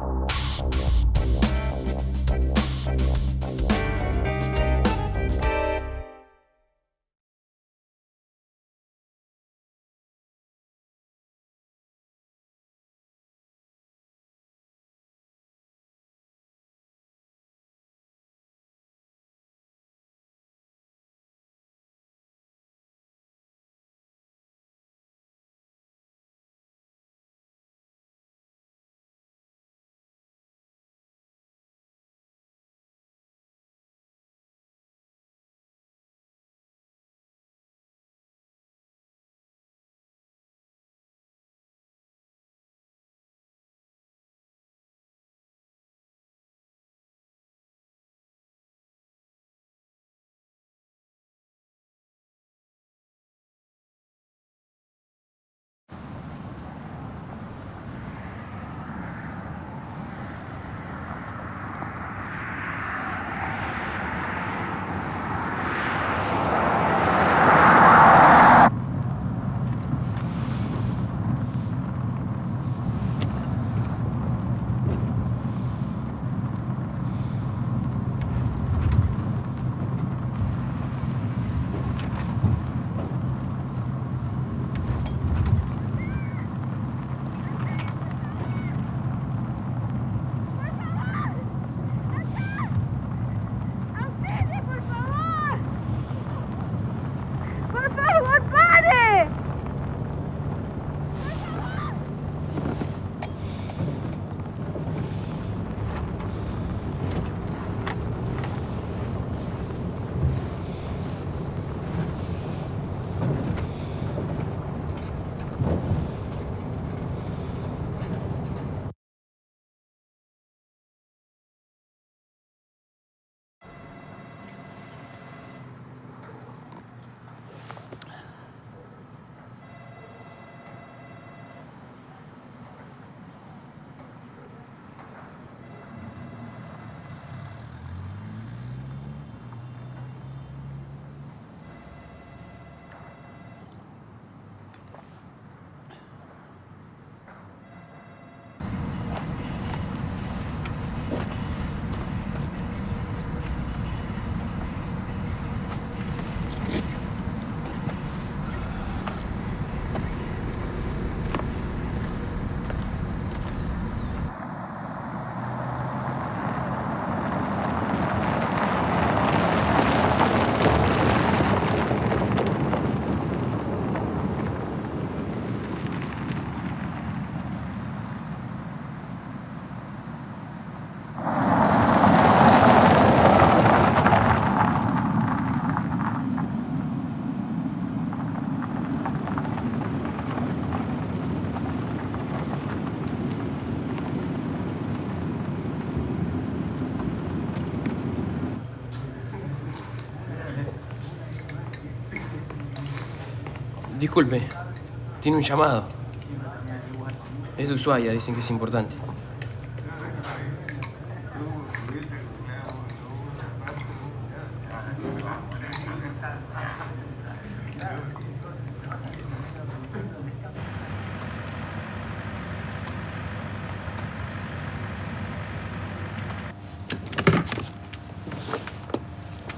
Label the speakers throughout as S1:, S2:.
S1: Bye.
S2: Disculpe, tiene un llamado. Es de Ushuaia, dicen que es importante.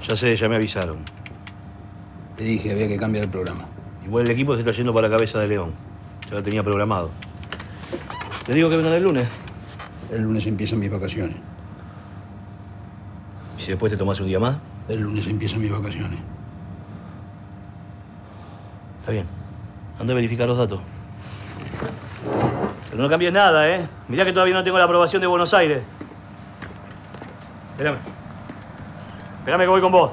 S3: Ya sé, ya me avisaron.
S4: Te dije, había que cambiar el programa.
S3: Igual el equipo se está yendo para la cabeza de León. Ya lo tenía programado. ¿Te digo que vengan el lunes?
S4: El lunes empiezan mis vacaciones.
S3: ¿Y si después te tomas un día más?
S4: El lunes empiezan mis vacaciones.
S3: Está bien. Anda a verificar los datos. Pero no cambies nada, ¿eh? Mirá que todavía no tengo la aprobación de Buenos Aires. Espérame. Espérame que voy con vos.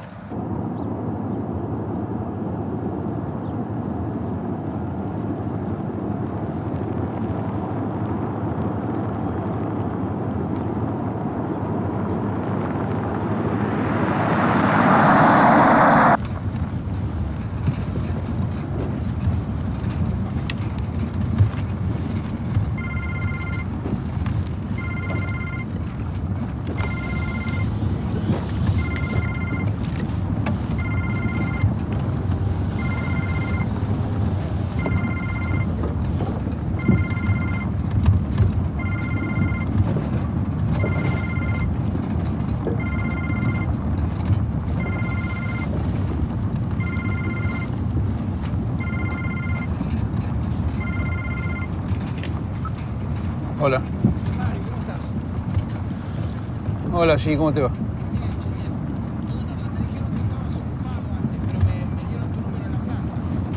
S4: Sí, ¿cómo te va?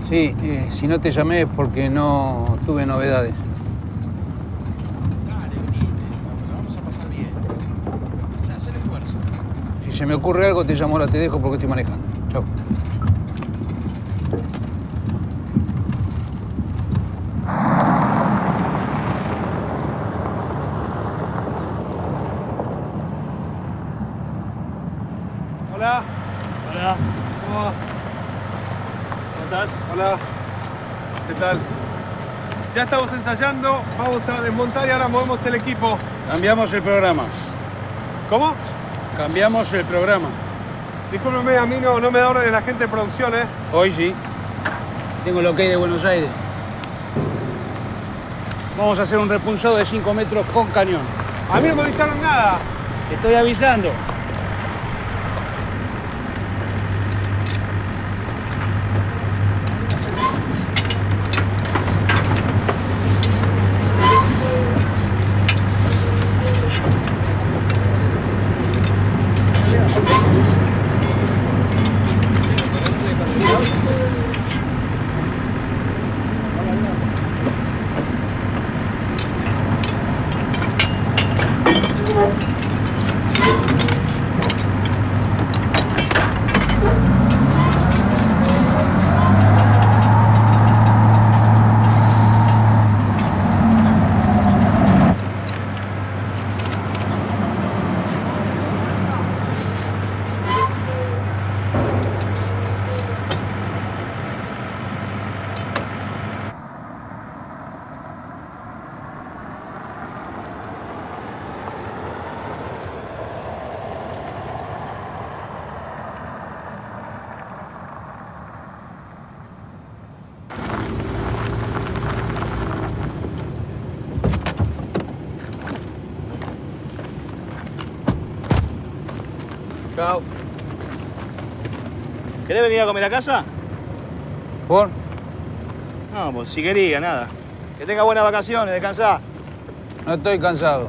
S4: Sí, eh, si no te llamé es porque no tuve novedades.
S5: Dale, venite, la vamos a pasar bien. O sea, haz el esfuerzo.
S4: Si se me ocurre algo, te llamo ahora, te dejo porque estoy manejando. Chao.
S6: Hola.
S3: Hola.
S6: ¿Cómo va?
S3: ¿Cómo estás?
S6: Hola. ¿Qué tal? Ya estamos ensayando, vamos a desmontar y ahora movemos el equipo.
S4: Cambiamos el programa.
S6: ¿Cómo?
S4: Cambiamos el programa.
S6: Discúlpeme, a mí no, no me da orden la gente de producción, ¿eh?
S4: Hoy sí. Tengo el ok de Buenos Aires. Vamos a hacer un repulsado de 5 metros con cañón.
S6: A mí no me avisaron nada.
S4: Te estoy avisando. Chao.
S3: ¿Querés venir a comer a casa?
S4: ¿Por?
S3: No, pues si quería, nada. Que tenga buenas vacaciones, descansá.
S4: No estoy cansado.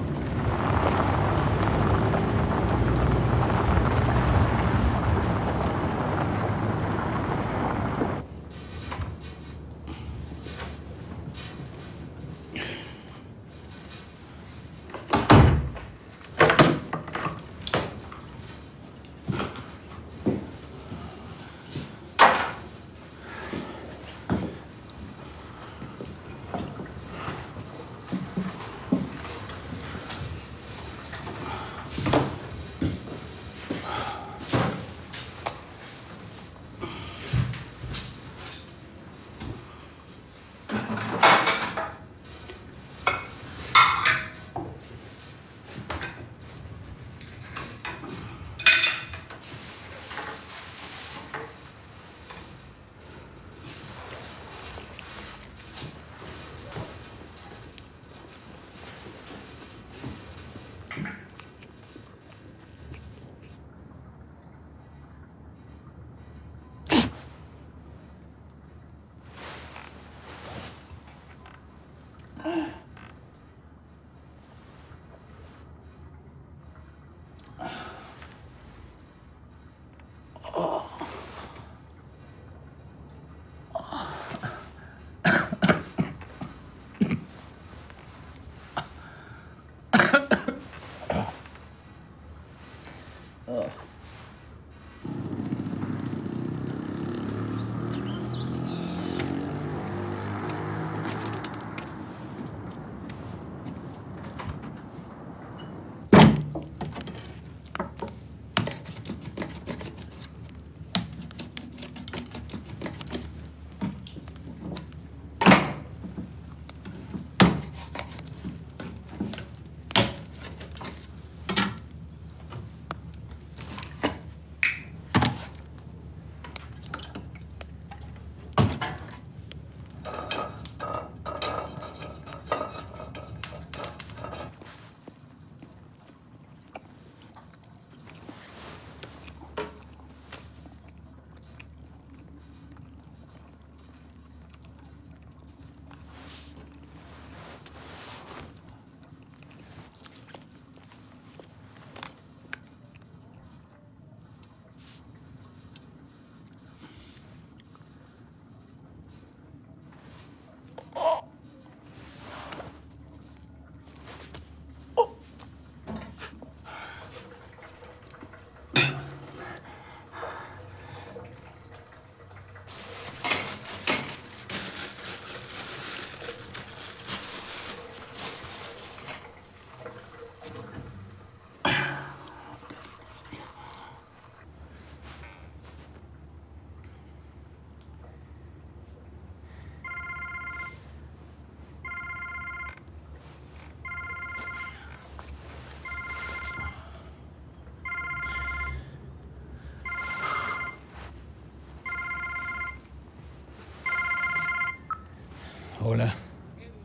S7: Hola.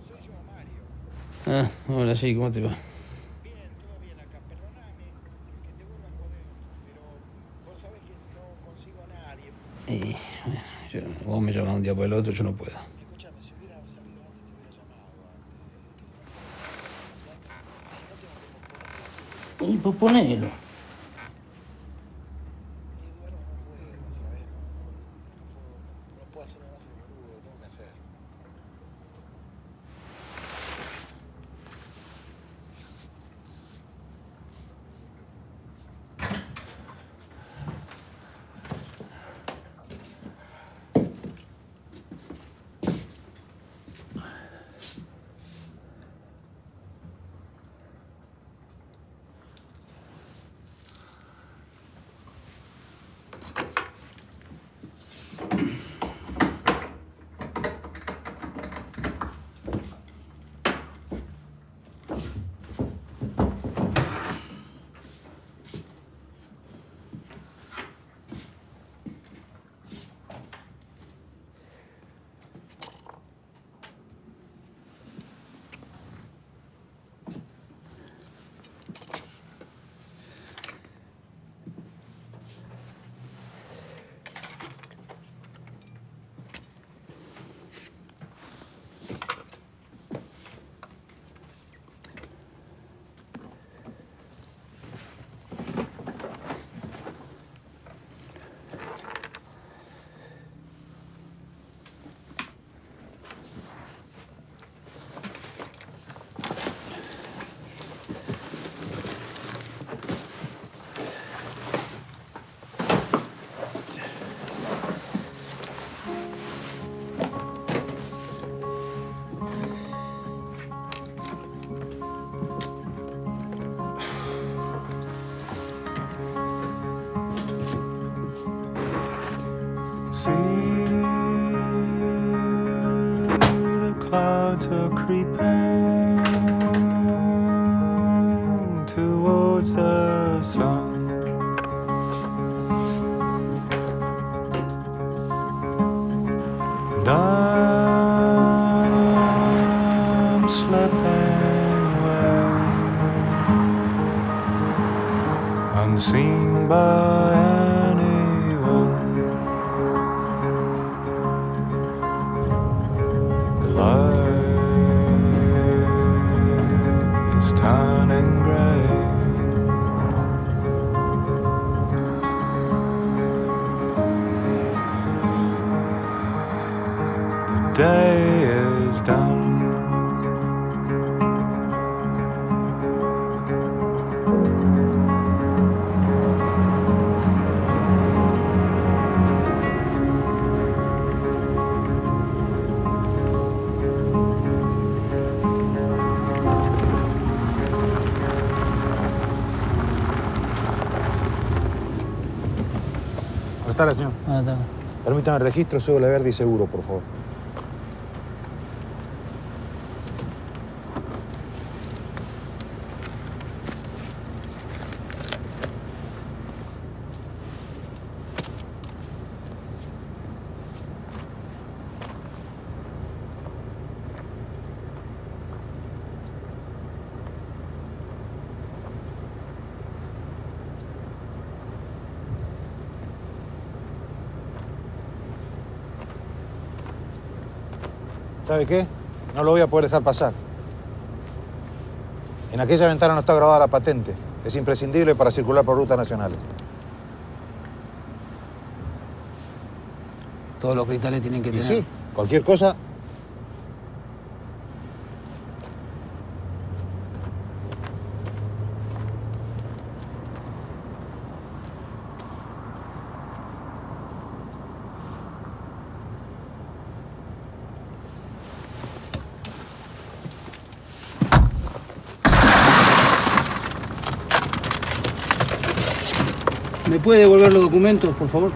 S4: Soy yo, Mario.
S7: Ah, hola, sí, ¿cómo te va?
S4: Bien, todo bien acá. Perdóname que te vuelva a joder, pero vos sabés que no consigo a nadie.
S7: Y, bueno, yo- vos me llamás un día por el otro, yo no puedo.
S4: Escúchame, si hubiera sabido antes te hubiera llamado antes. de que se me
S7: Y pues ponelo.
S8: Day is done.
S9: ¿Dónde está la señor? Permítame el registro, cédula verde y seguro, por favor. ¿Sabe qué? No lo voy a poder dejar pasar. En aquella ventana no está grabada la patente. Es imprescindible para circular por rutas nacionales.
S7: Todos los cristales tienen que
S9: Y
S7: tener.
S9: sí, cualquier cosa.
S7: ¿Me puede devolver documentos, por favor?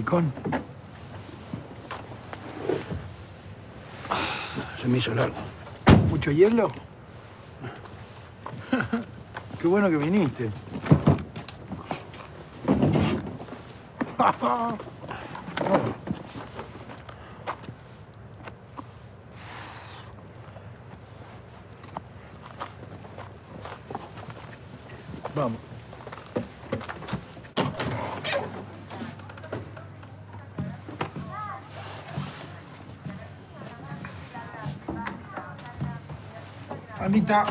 S10: Maricón?
S4: Se me hizo largo.
S10: ¿Mucho hielo? Qué bueno que viniste. Vamos. Anita.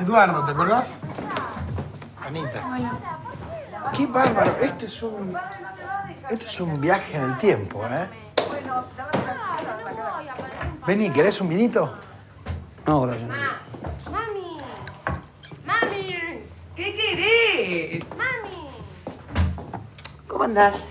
S10: Eduardo, ¿te acordás? Anita. Qué bárbaro. Esto es un. Esto es un viaje en el tiempo, ¿eh? Vení, ¿querés un vinito?
S4: No, gracias.
S1: Mami. Mami.
S11: ¿Qué querés?
S1: Mami.
S11: ¿Cómo andás?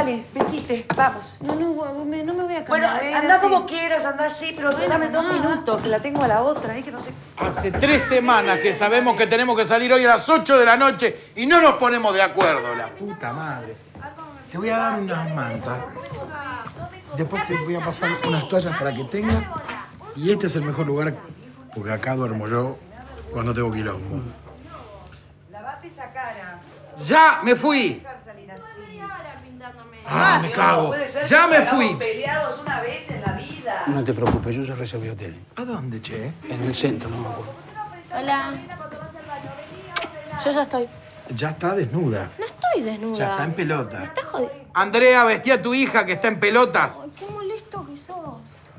S11: Dale, vestite, vamos.
S1: No, no, me- no me voy a
S11: Bueno,
S1: cambiar.
S11: anda como quieras, anda así, pero dame dos minutos, que la tengo a la otra, ¿eh? Que no sé.
S10: Hace tres semanas que sabemos que tenemos que salir hoy a las 8 de la noche y no nos ponemos de acuerdo. La puta madre. Te voy a dar unas mantas. Después te voy a pasar unas toallas para que tengas. Y este es el mejor lugar porque acá duermo yo cuando tengo quilombo.
S11: Lavate esa cara.
S10: ¡Ya me fui! ¡Ah, me cago! ¡Ya me fui!
S11: peleados una vez en la vida.
S4: No te preocupes, yo ya reservé hotel.
S10: ¿A dónde, che?
S4: En el centro, no me acuerdo.
S1: Hola. Yo ya estoy.
S10: Ya está desnuda.
S1: No estoy desnuda.
S10: Ya está en pelota.
S1: Estás jodido.
S10: Andrea, vestí a tu hija que está en pelotas.
S1: Ay, qué molesto que sos.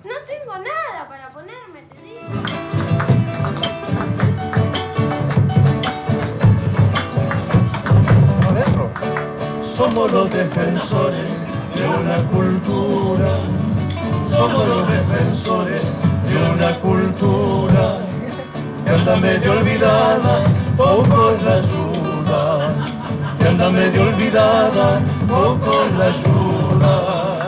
S1: No tengo nada para ponerme, te digo.
S12: Somos los defensores de una cultura. Somos los defensores de una cultura que anda medio olvidada, poco la ayuda. Que anda medio olvidada, poco la ayuda.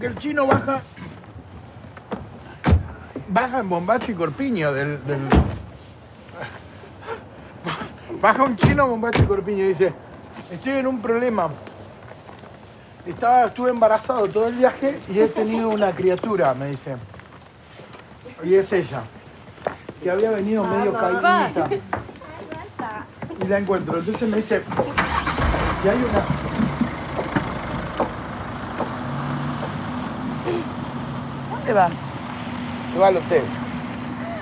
S10: Que el chino baja. Baja en bombacho y corpiño del, del- Baja un chino bombacho y corpiño y dice: Estoy en un problema. Estaba, estuve embarazado todo el viaje y he tenido una criatura, me dice. Y es ella. Que había venido medio caída. Y la encuentro. Entonces me dice: Si hay una.
S11: ¿Dónde va?
S10: Se va al hotel.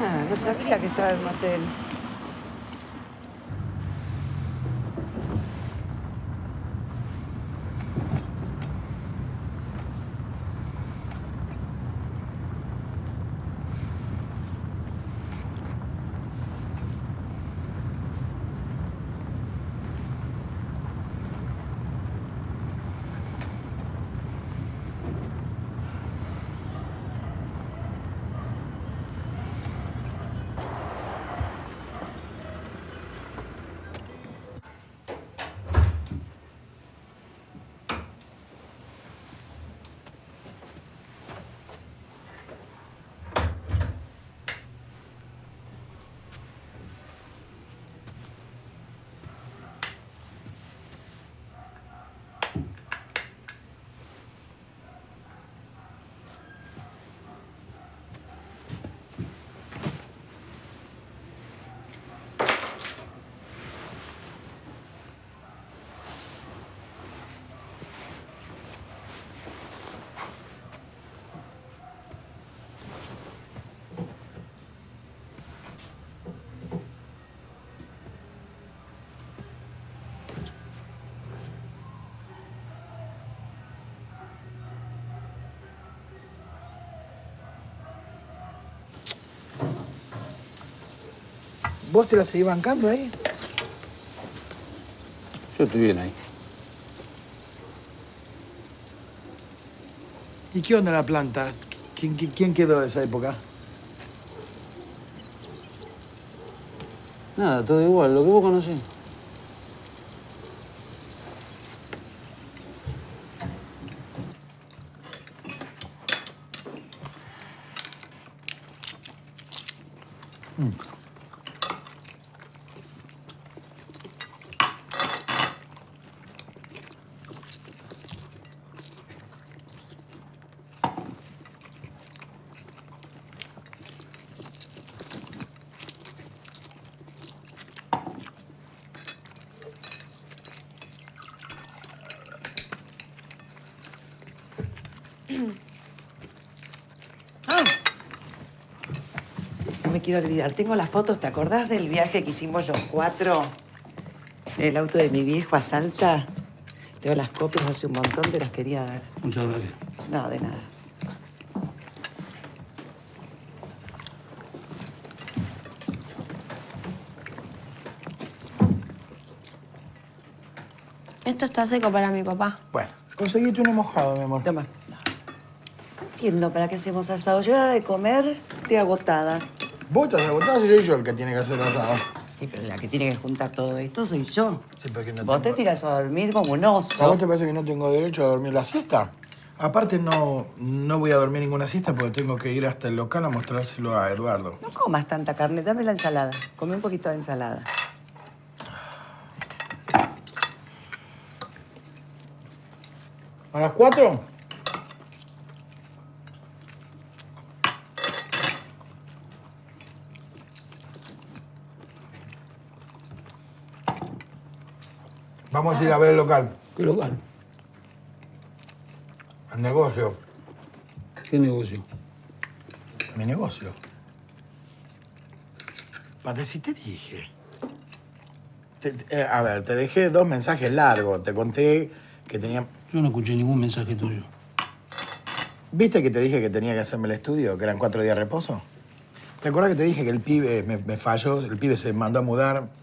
S11: Ah, no sabía que estaba en un hotel.
S10: ¿Vos te la seguís bancando ahí?
S4: Yo estoy bien ahí.
S10: ¿Y qué onda la planta? ¿Quién, quién- quién quedó de esa época?
S4: Nada, todo igual, lo que vos conocés.
S11: Quiero olvidar. Tengo las fotos. ¿Te acordás del viaje que hicimos los cuatro? En el auto de mi viejo a Salta. Tengo las copias hace un montón, te las quería dar.
S4: Muchas gracias.
S11: No, de nada.
S1: Esto está seco para mi papá.
S10: Bueno, conseguiste uno mojado, mi amor.
S11: Toma. No entiendo para qué hacemos asado. Yo a la hora de comer estoy agotada.
S10: Vos estás agotado, soy yo el que tiene que hacer el asado.
S11: Sí, pero la que tiene que juntar todo esto soy yo.
S10: Sí, porque no
S11: Vos te tiras a dormir como un
S10: ¿A
S11: oso.
S10: vos te parece que no tengo derecho a dormir la siesta? Aparte, no, no voy a dormir ninguna siesta porque tengo que ir hasta el local a mostrárselo a Eduardo.
S11: No comas tanta carne, dame la ensalada. Come un poquito de ensalada.
S10: ¿A las cuatro? Vamos a ir a ver el local,
S4: ¿Qué local?
S10: el negocio,
S4: ¿Qué negocio?
S10: mi negocio. Pate, si te dije. Te- eh, a ver, te dejé dos mensajes largos. Te conté que tenía.
S4: Yo no escuché ningún mensaje tuyo.
S10: ¿Viste que te dije que tenía que hacerme el estudio, que eran cuatro días de reposo? ¿Te acuerdas que te dije que el pibe me, me falló, el pibe se mandó a mudar?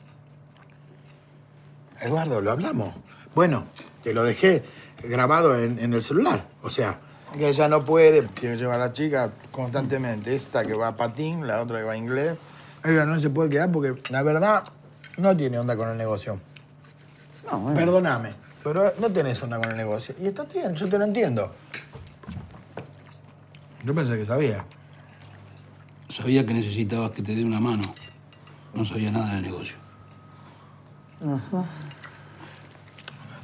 S10: Eduardo, lo hablamos. Bueno, te lo dejé grabado en, en el celular. O sea, que ella no puede, quiere llevar a la chica constantemente. Esta que va a patín, la otra que va a inglés. Ella no se puede quedar porque, la verdad, no tiene onda con el negocio.
S11: No, bueno.
S10: Perdóname, pero no tenés onda con el negocio. Y está bien, yo te lo entiendo. Yo pensé que sabía.
S4: Sabía que necesitabas que te dé una mano. No sabía nada del negocio.
S10: No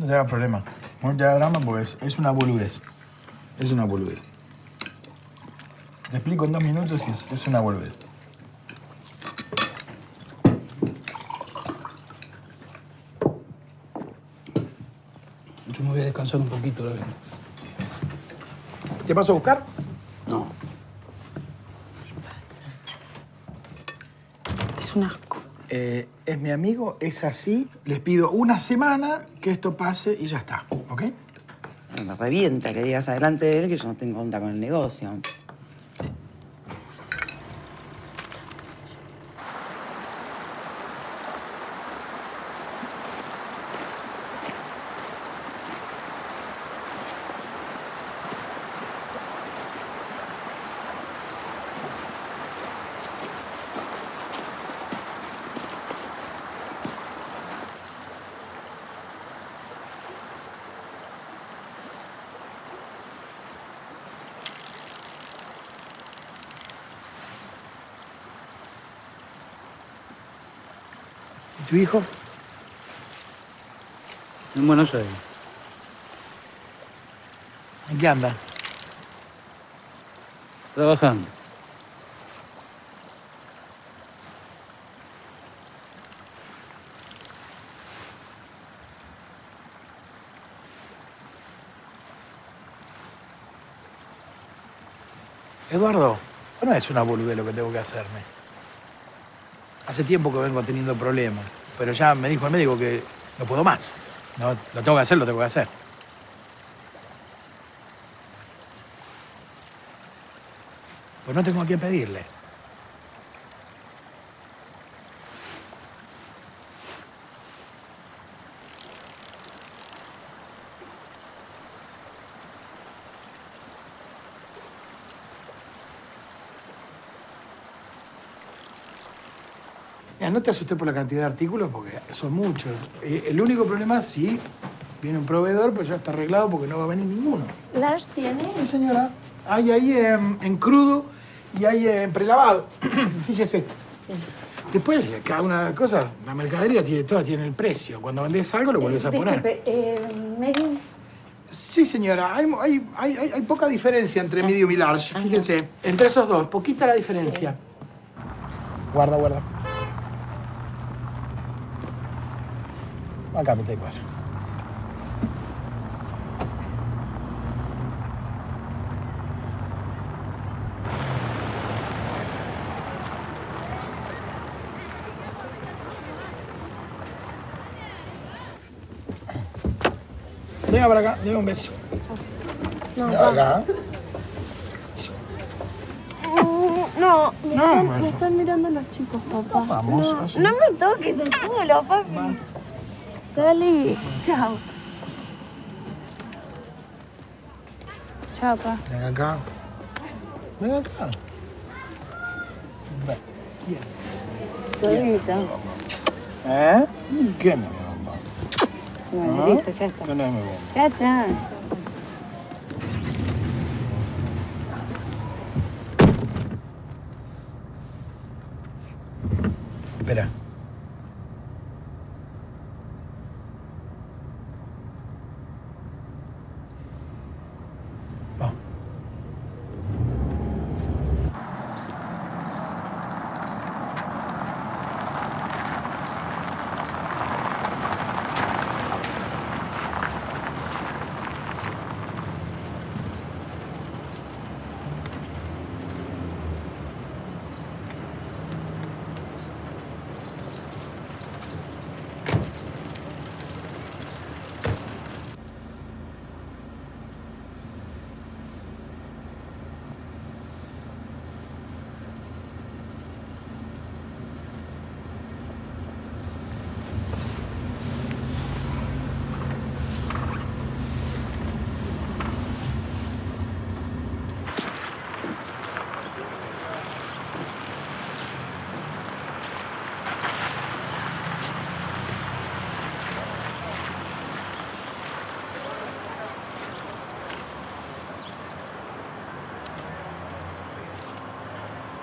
S10: te hagas problema. No te hagas drama porque es, es una boludez. Es una boludez. Te explico en dos minutos que es, es una boludez.
S4: Yo me voy a descansar un poquito, la vengo.
S10: ¿Te paso a buscar?
S4: No.
S11: Es un asco.
S10: Eh, es mi amigo, es así. Les pido una semana que esto pase y ya está, ¿ok?
S11: Me revienta que digas adelante de él que yo no tengo onda con el negocio.
S10: Tu hijo?
S4: En Buenos Aires.
S10: ¿En qué anda?
S4: Trabajando.
S10: Eduardo, no es una boludez lo que tengo que hacerme. Hace tiempo que vengo teniendo problemas, pero ya me dijo el médico que no puedo más. No, lo tengo que hacer, lo tengo que hacer. Pues no tengo a quién pedirle. Te asustes por la cantidad de artículos porque son muchos. Eh, el único problema si viene un proveedor, pero ya está arreglado porque no va a venir ninguno.
S1: ¿Lars tiene?
S10: Sí, señora. Hay ahí en, en crudo y hay en prelavado. Fíjese. Después, cada una cosa, la mercadería tiene, toda tiene el precio. Cuando vendés algo, lo vuelves a poner.
S1: Disculpe, eh, medium.
S10: Sí, señora. Hay, hay, hay, hay- poca diferencia entre medium y large. Fíjense. Entre esos dos, poquita la diferencia. Guarda, guarda. Acá, me te cuadra. Venga para acá, dame un beso.
S1: No,
S10: Venga para acá.
S1: No, me,
S10: No,
S1: están, me están mirando los chicos, papá.
S10: Vamos,
S1: no, no me toques el culo, papi. Chao. Chao, papá.
S10: Ven acá. Ven acá. Ven. Bien.
S1: Solita.
S10: ¿Eh? ¿Qué no me bomba?
S1: Bueno,
S10: ¿Ah?
S1: listo, ya está.
S10: ¿Qué no me bomba?
S1: Ya está.
S10: Espera. Vamos.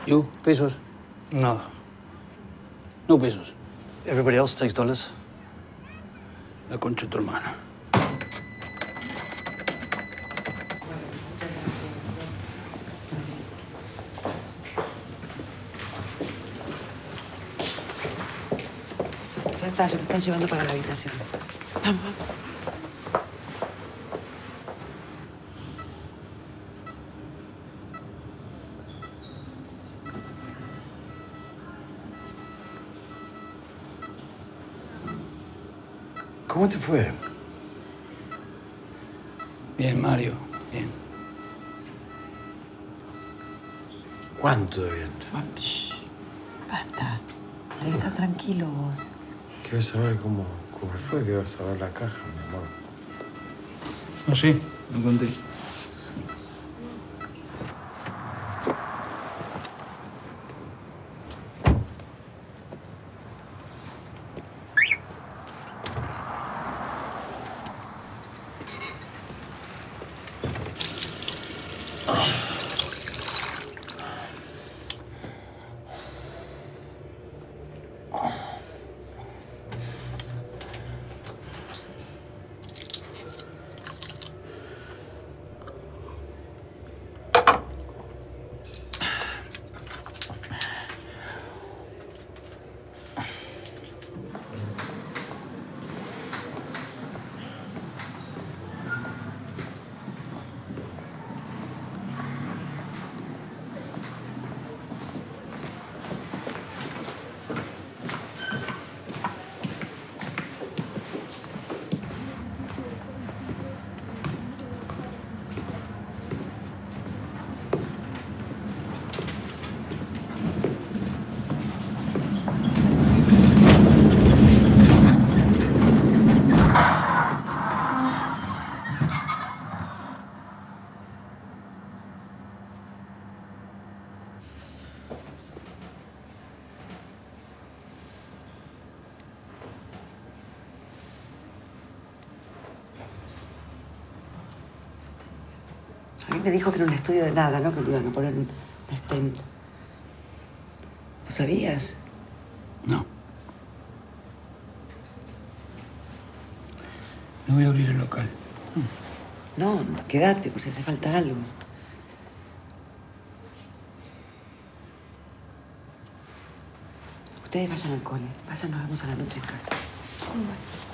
S4: You, pesos.
S13: No.
S4: No pesos.
S13: Everybody else takes dollars.
S4: La concha de tu hermana.
S11: Ya está, ya me están llevando para la habitación. Vamos, vamos.
S10: Te fue?
S4: Bien, Mario. Bien.
S10: ¿Cuánto de bien?
S11: Basta. Tenés que estar tranquilo vos.
S9: Quiero saber cómo, cómo fue, quiero saber la caja, mi amor.
S4: No sé, no conté.
S11: Mí me dijo que era un estudio de nada, ¿no? Que le iban a poner un stent. ¿Lo sabías?
S4: No. Me voy a abrir el local.
S11: No, no, quédate, por si hace falta algo. Ustedes vayan al cole. Vayan, nos vemos a la noche en casa.
S1: Chao.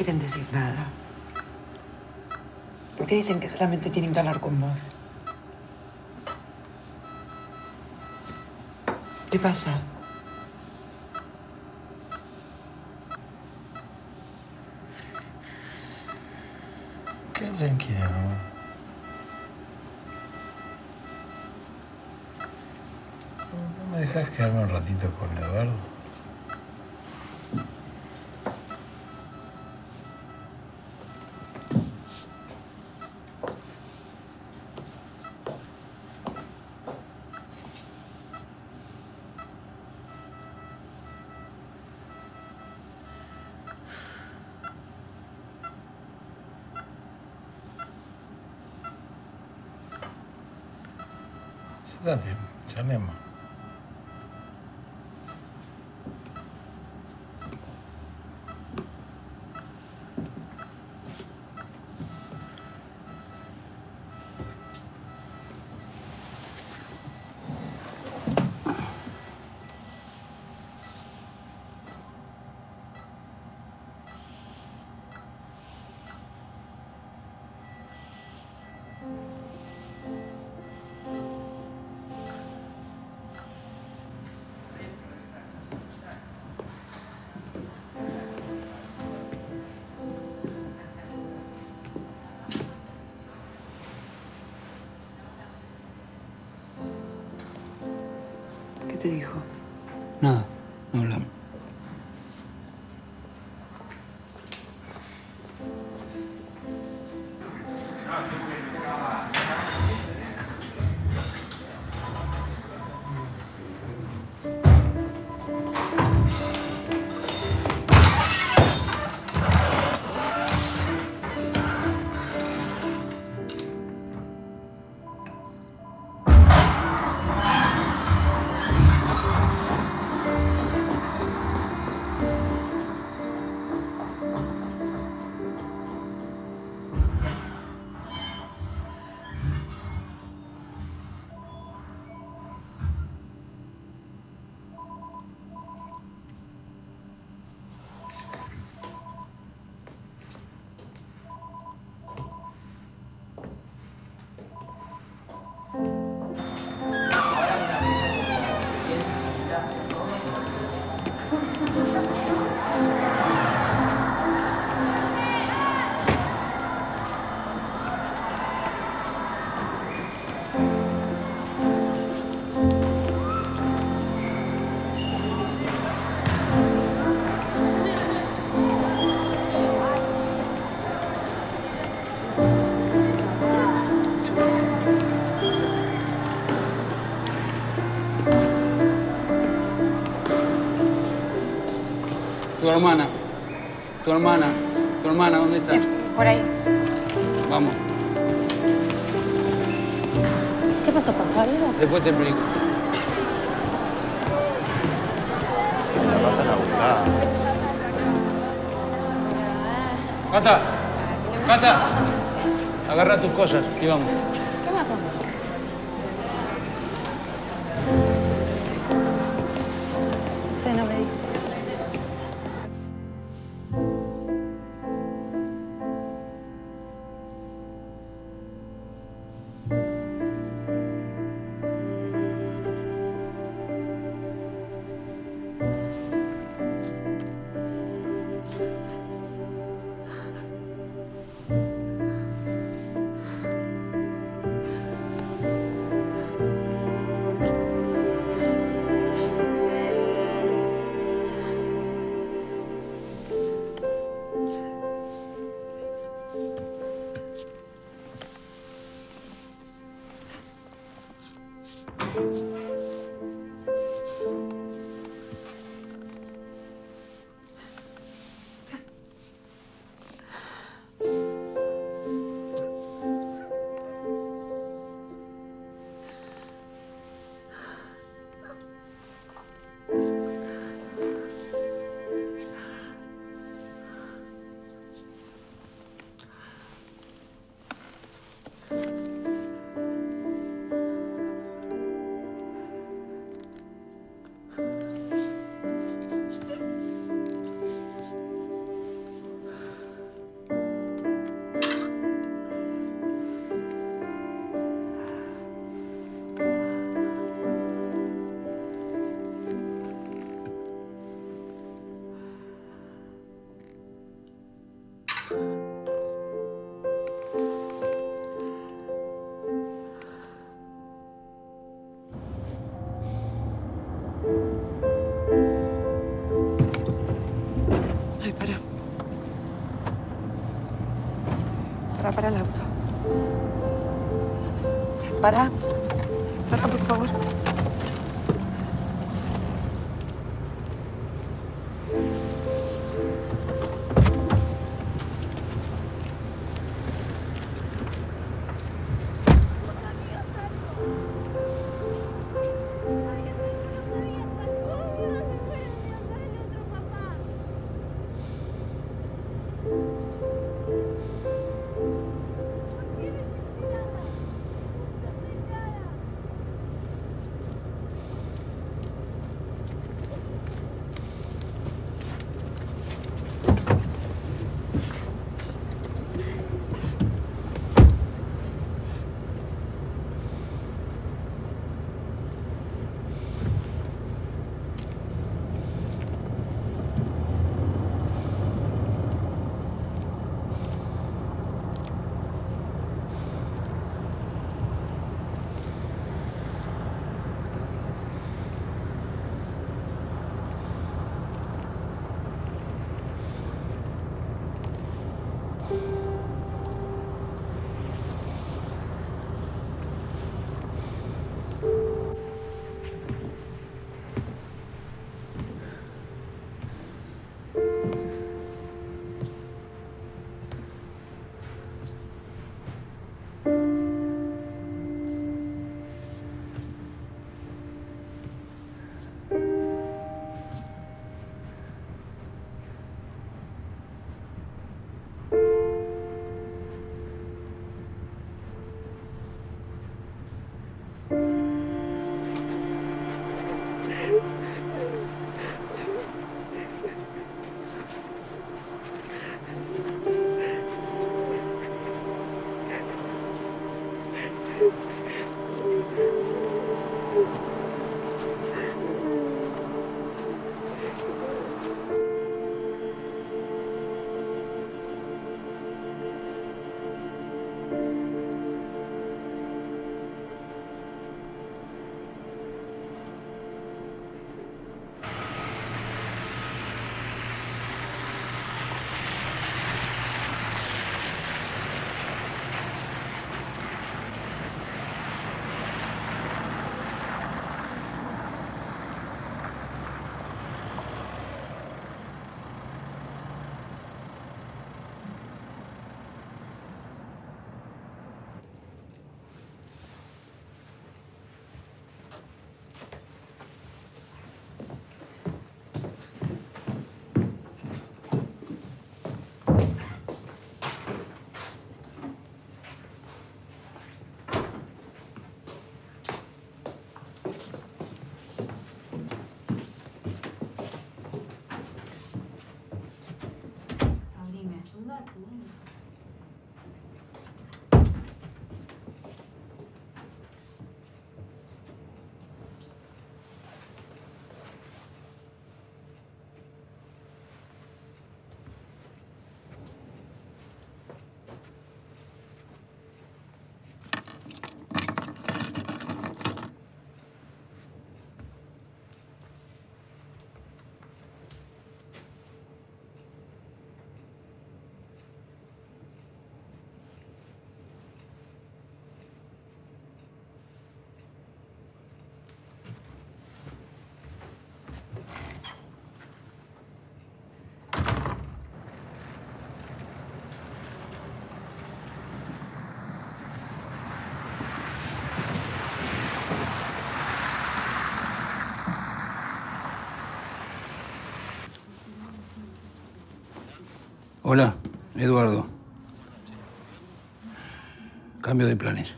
S11: Quieren decir nada? ¿Por qué dicen que solamente tienen que hablar con vos? ¿Qué pasa?
S10: Qué tranquila. ¿No- ¿No me dejas quedarme un ratito con Eduardo?
S11: 사다 돼.
S4: 자네마. Tu hermana. Tu hermana. Tu hermana, ¿dónde está?
S1: Por ahí.
S4: Vamos.
S1: ¿Qué pasó? ¿Pasó algo?
S4: Después te explico.
S9: La pasan a buscar.
S4: Cata. Cata. Agarra tus cosas y vamos.
S11: Para.
S4: Eduardo. Cambio de planes.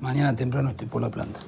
S4: Mañana temprano estoy por la planta.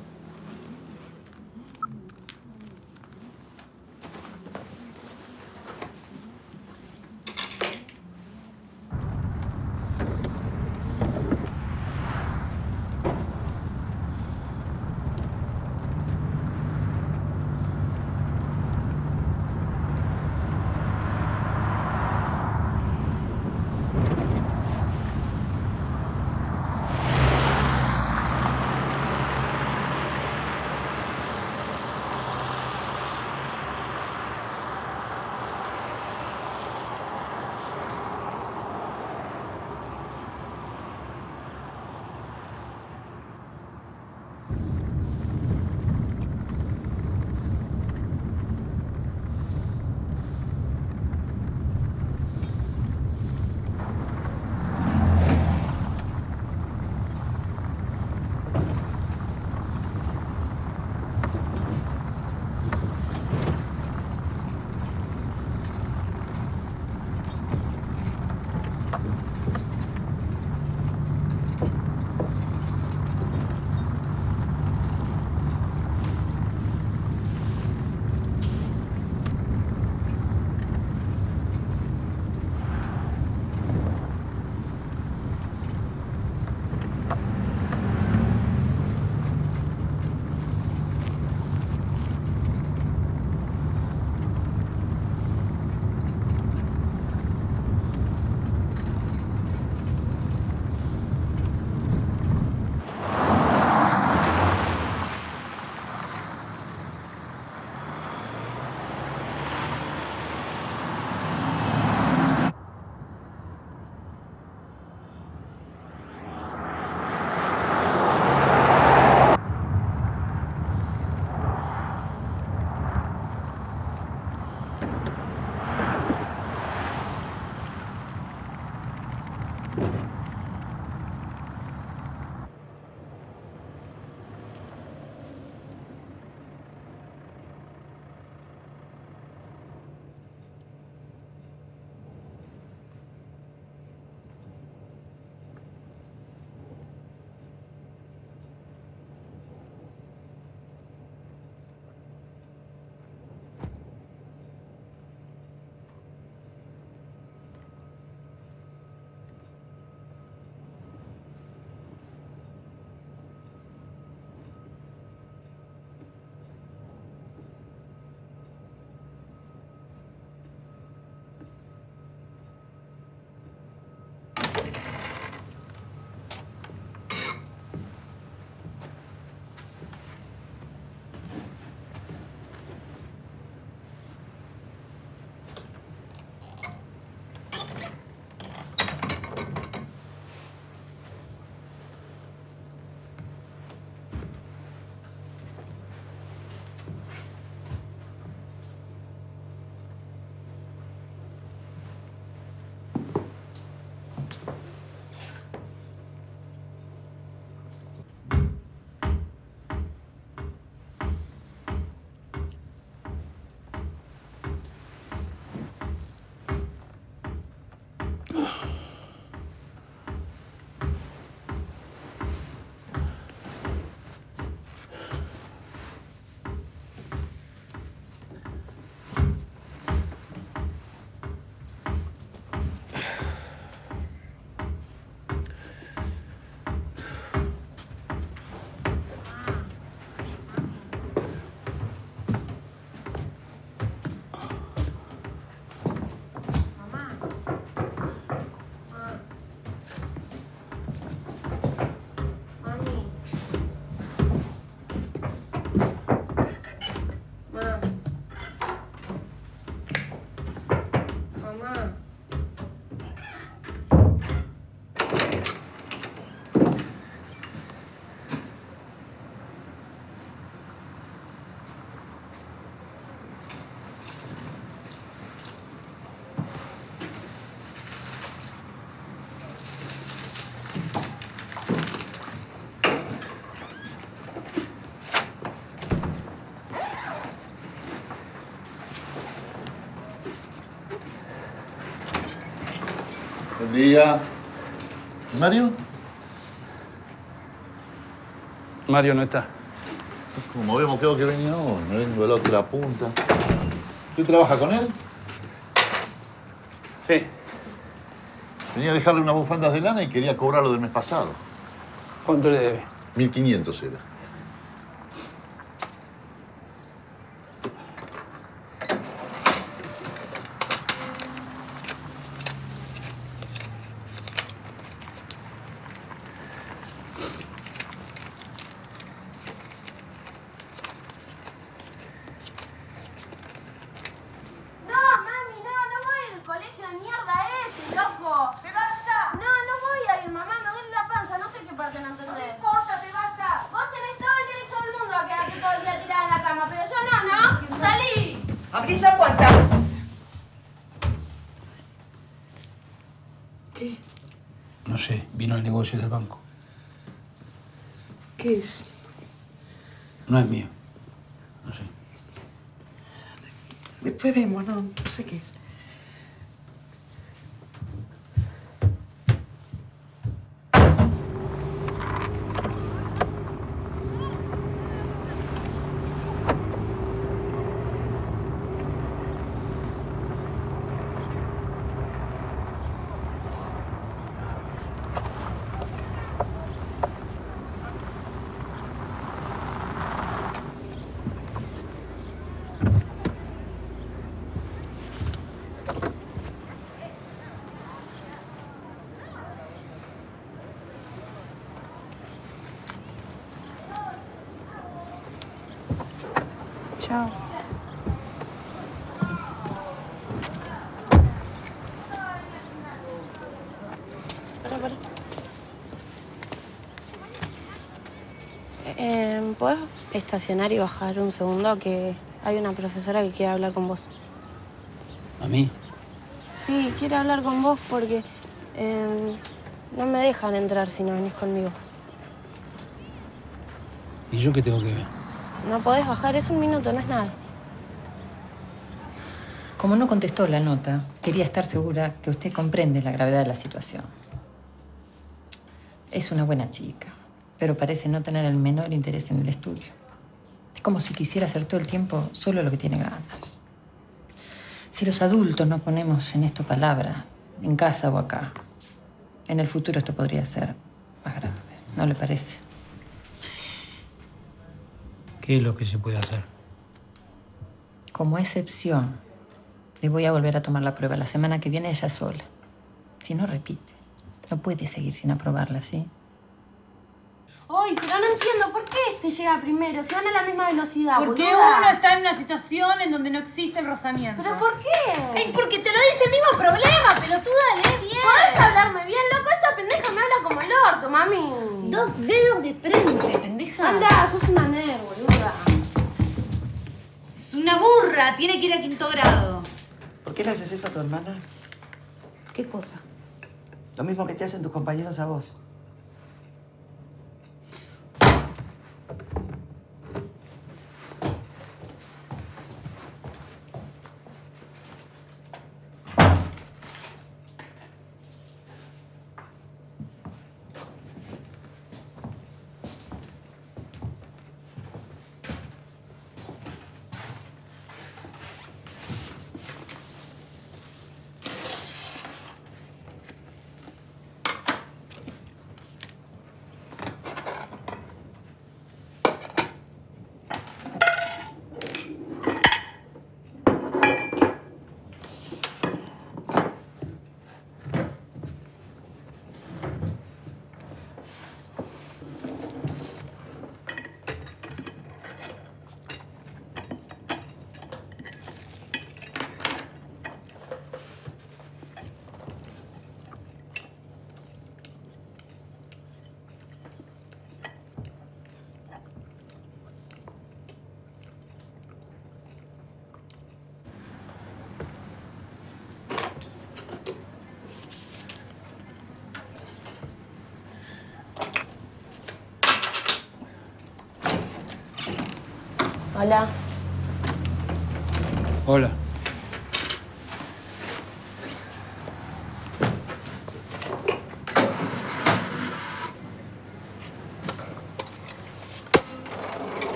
S14: Buen día. ¿Mario?
S4: Mario no está.
S14: Como habíamos quedado que venía hoy, me vengo de la otra punta. ¿Usted trabaja con él?
S4: Sí.
S14: Venía a dejarle unas bufandas de lana y quería cobrarlo del mes pasado.
S4: ¿Cuánto le debe?
S14: 1500 era.
S1: Estacionar y bajar un segundo? Que hay una profesora que quiere hablar con vos.
S4: ¿A mí?
S1: Sí, quiere hablar con vos porque eh, no me dejan entrar si no venís conmigo.
S4: ¿Y yo qué tengo que ver?
S1: No podés bajar, es un minuto, no es nada.
S15: Como no contestó la nota, quería estar segura que usted comprende la gravedad de la situación. Es una buena chica, pero parece no tener el menor interés en el estudio. Es como si quisiera hacer todo el tiempo solo lo que tiene ganas. Si los adultos no ponemos en esto palabra, en casa o acá, en el futuro esto podría ser más grave, ¿no le parece?
S4: ¿Qué es lo que se puede hacer?
S15: Como excepción, le voy a volver a tomar la prueba la semana que viene ella sola. Si no repite, no puede seguir sin aprobarla, ¿sí?
S1: Ay, pero no entiendo, ¿por qué este llega primero? Si van a la misma velocidad,
S16: Porque
S1: boluda?
S16: uno está en una situación en donde no existe el rozamiento.
S1: ¿Pero por qué?
S16: Ay, porque te lo dice el mismo problema, pelotuda, lee bien.
S1: ¿Podés hablarme bien, loco? Esta pendeja me habla como el orto, mami.
S16: Dos dedos de frente, pendeja.
S1: Anda, sos una nerd, boluda.
S16: Es una burra, tiene que ir a quinto grado.
S11: ¿Por qué le haces eso a tu hermana?
S16: ¿Qué cosa?
S11: Lo mismo que te hacen tus compañeros a vos.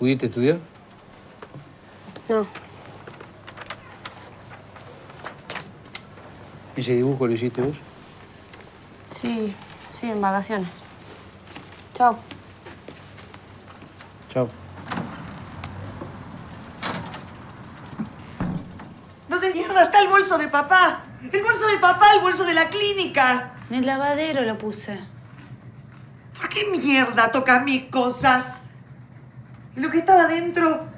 S4: ¿Pudiste estudiar?
S1: No.
S4: ¿Ese dibujo lo hiciste vos?
S1: Sí, sí, en vacaciones. Chao.
S4: Chao.
S11: ¿Dónde mierda está el bolso de papá? El bolso de papá, el bolso de la clínica.
S16: En el lavadero lo puse.
S11: ¿Por qué mierda tocas mis cosas? ¿Y lo que estaba dentro?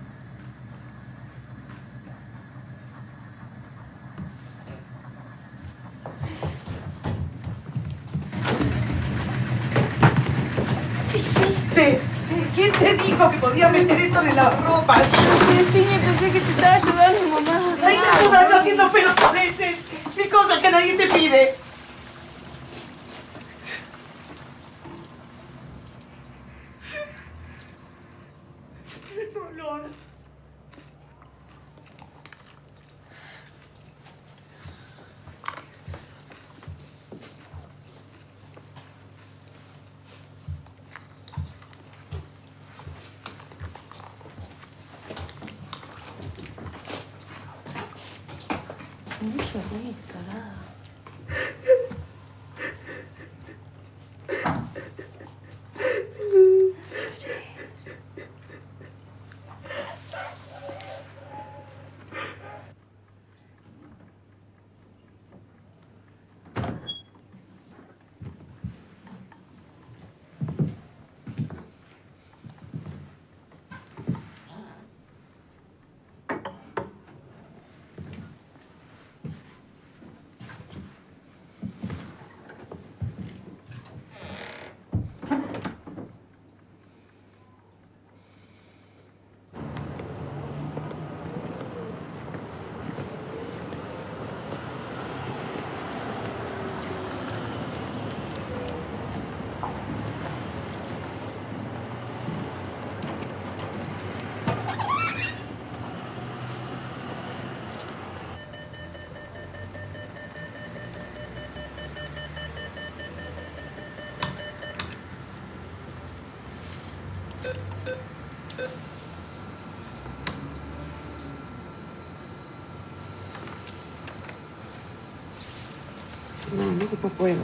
S11: No, puedo.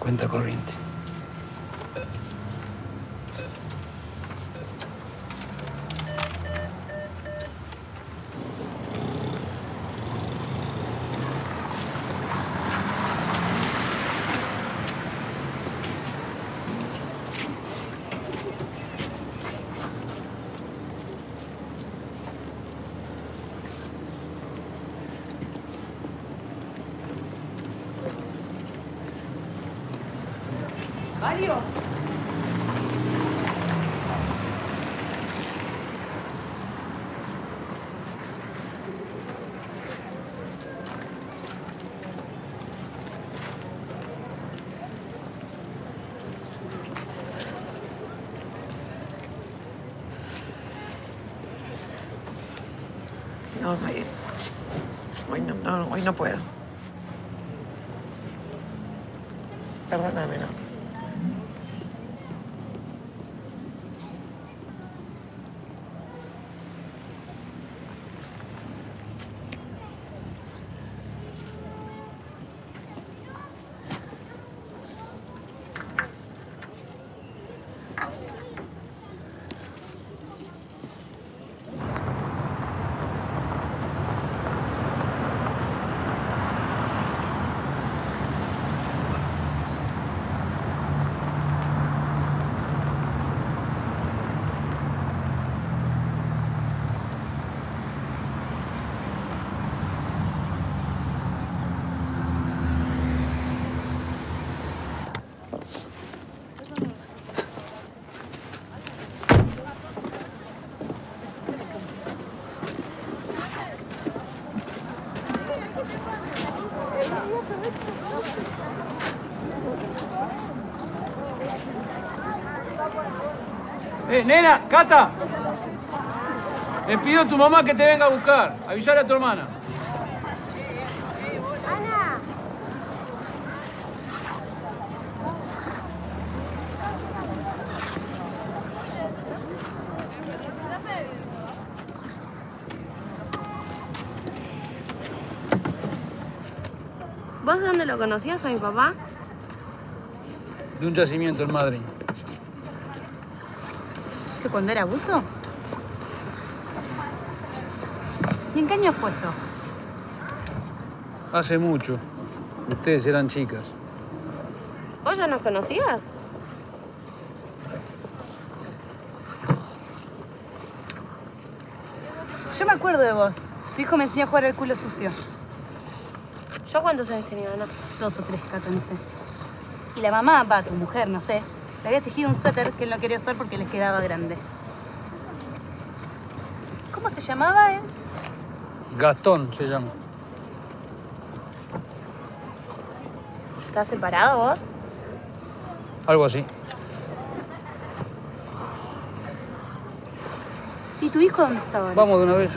S4: Cuenta corriente.
S11: Mario. No, hoy, hoy no, puedo.
S4: Nena, Cata. Le pido a tu mamá que te venga a buscar. Avisale a tu hermana.
S1: Ana. ¿Vos de dónde lo conocías a mi papá?
S4: De un yacimiento en Madrid.
S16: ¿Que cuando era abuso? ¿Y en qué año fue eso?
S4: Hace mucho. Ustedes eran chicas.
S1: ¿Vos ya nos conocías?
S16: Yo me acuerdo de vos. Tu hijo me enseñó a jugar al culo sucio.
S1: ¿Yo cuántos años tenía, Ana?
S16: Dos o tres, Cato, no sé. Y la mamá, va, tu mujer, no sé, le había tejido un suéter que él no quería usar porque les quedaba grande. ¿Cómo se llamaba él?
S4: Gastón se llama.
S1: ¿Estás separado vos?
S4: Algo así.
S16: ¿Y tu hijo dónde está ahora?
S4: Vamos de una vez.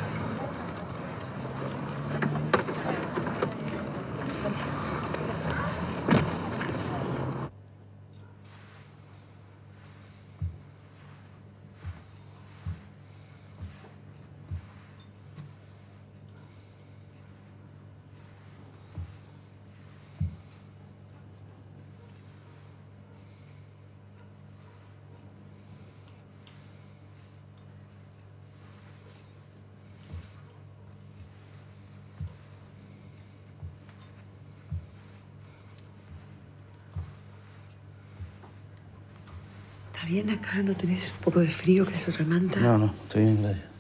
S11: Bien acá? ¿No tenés un poco de frío? ¿Querés otra manta?
S4: No, no, estoy bien, gracias.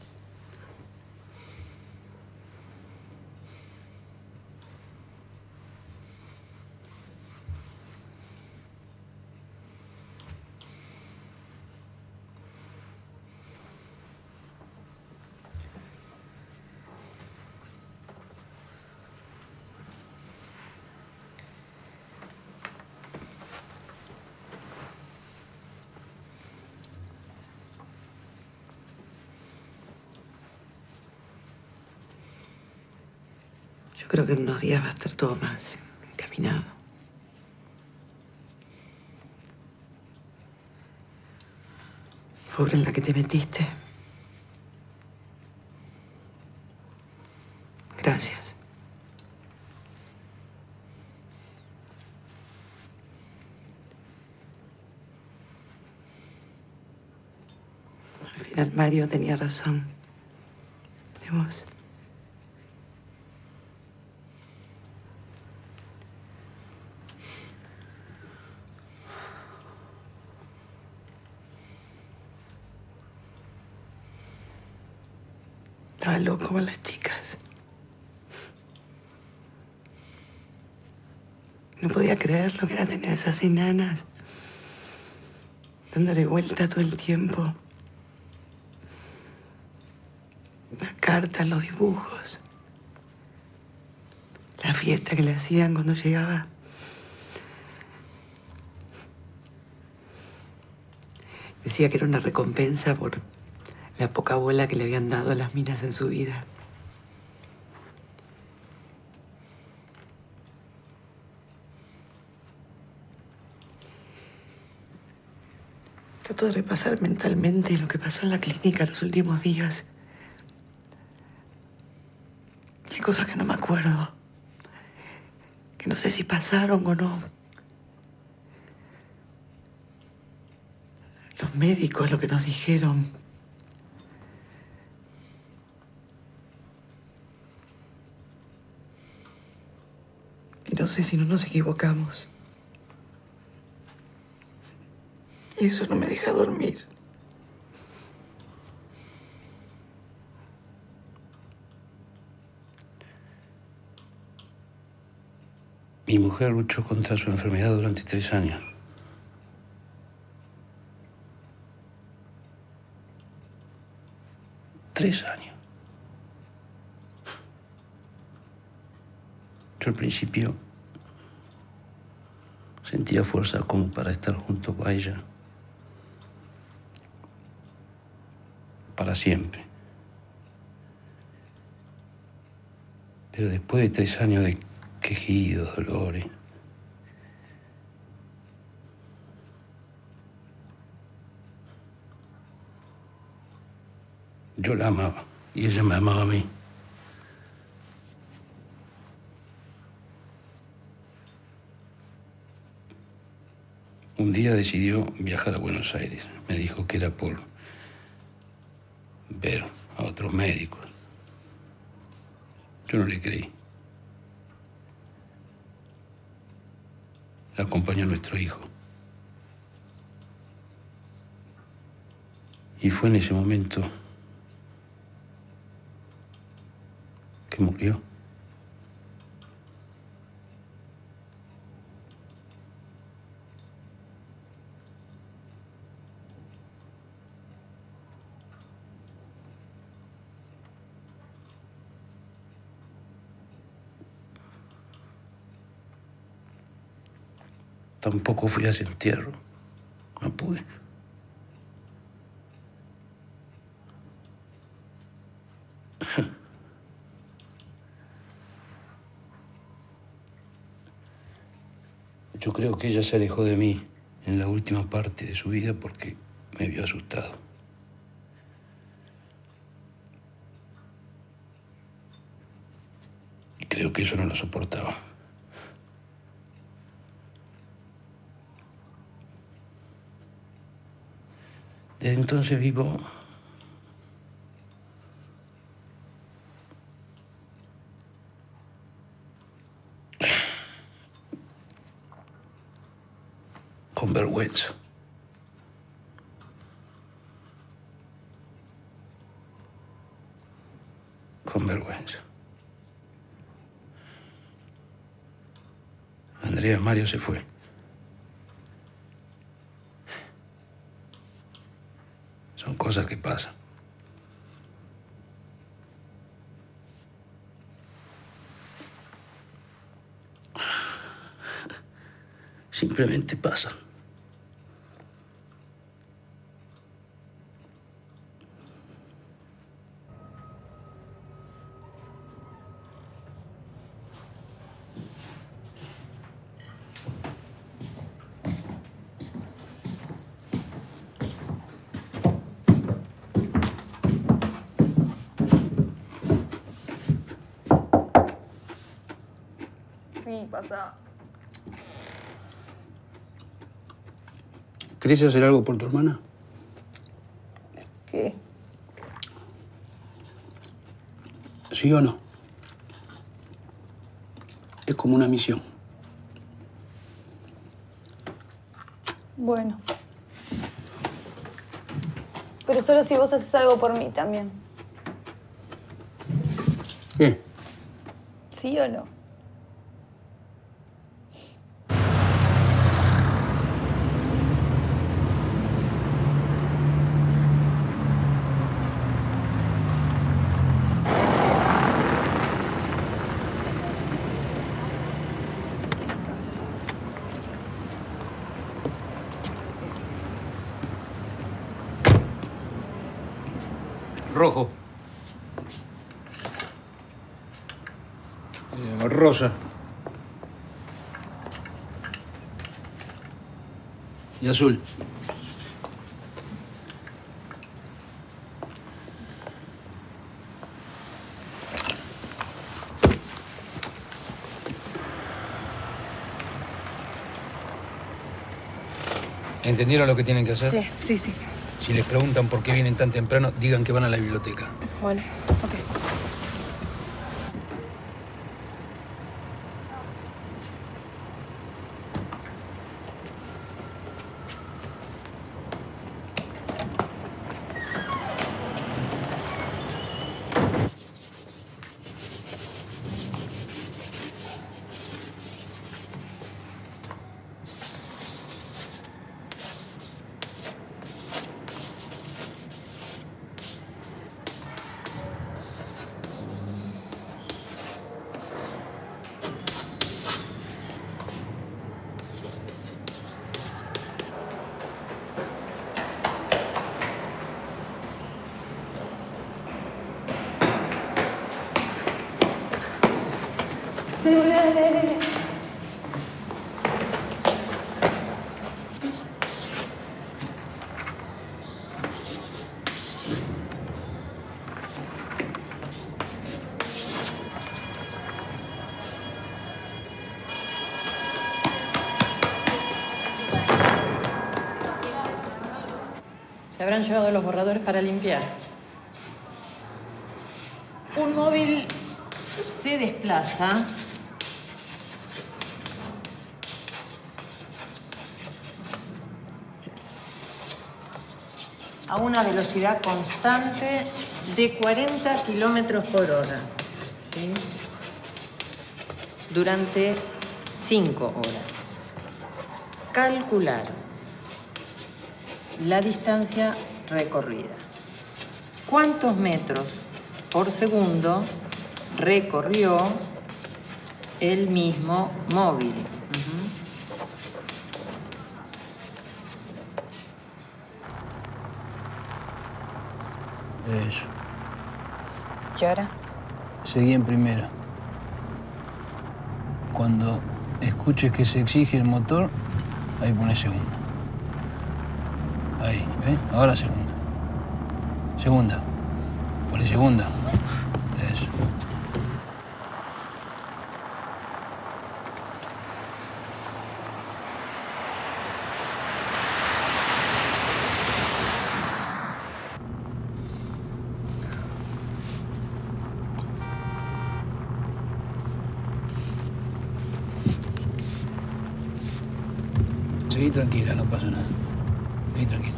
S11: Creo que en unos días va a estar todo más encaminado. Pobre en la que te metiste. Gracias. Al final Mario tenía razón. De vos. Estaba loco con las chicas. No podía creer lo que era tener esas enanas. Dándole vuelta todo el tiempo. Las cartas, los dibujos. La fiesta que le hacían cuando llegaba. Decía que era una recompensa por la poca bola que le habían dado a las minas en su vida. De repasar mentalmente lo que pasó en la clínica los últimos días. Hay cosas que no me acuerdo. Que no sé si pasaron o no. Los médicos, lo que nos dijeron. Y no sé si no nos equivocamos. Y eso no me deja dormir.
S4: Mi mujer luchó contra su enfermedad durante tres años. Tres años. Yo al principio sentía fuerza como para estar junto con ella.
S17: Para siempre. Pero después de tres años de quejidos, dolores, yo la amaba y ella me amaba a mí. Un día decidió viajar a Buenos Aires. Me dijo que era por ver a otros médicos. Yo no le creí. La acompañó nuestro hijo. Y fue en ese momento que murió. Tampoco fui a ese entierro. No pude. Yo creo que ella se alejó de mí en la última parte de su vida porque me vio asustado. Y creo que eso no lo soportaba. Desde entonces vivo con vergüenza. Con vergüenza. Andrea Mario se fue. Son cosas que pasan. Simplemente pasan.
S18: Sí, pasa.
S17: ¿Querés hacer algo por tu hermana?
S18: ¿Qué?
S17: ¿Sí o no? Es como una misión.
S18: Bueno. Pero solo si vos haces algo por mí también.
S17: ¿Qué?
S18: ¿Sí o no?
S17: Rosa. Y azul. ¿Entendieron lo que tienen que hacer?
S18: Sí, sí, sí.
S17: Si les preguntan por qué vienen tan temprano, digan que van a la biblioteca.
S18: Bueno,
S19: Se habrán llevado los borradores para limpiar. Un móvil se desplaza a una velocidad constante de 40 kilómetros por hora. Durante 5 horas. Calcular la distancia recorrida. ¿Cuántos metros por segundo recorrió el mismo móvil?
S4: Eso.
S18: ¿Y ahora?
S4: Seguí en primera. Cuando escuches que se exige el motor, ahí pones segunda. ¿Ves? Ahora segunda. Segunda. Pones segunda. Eso. Seguí tranquila, no pasa nada. Seguí tranquila.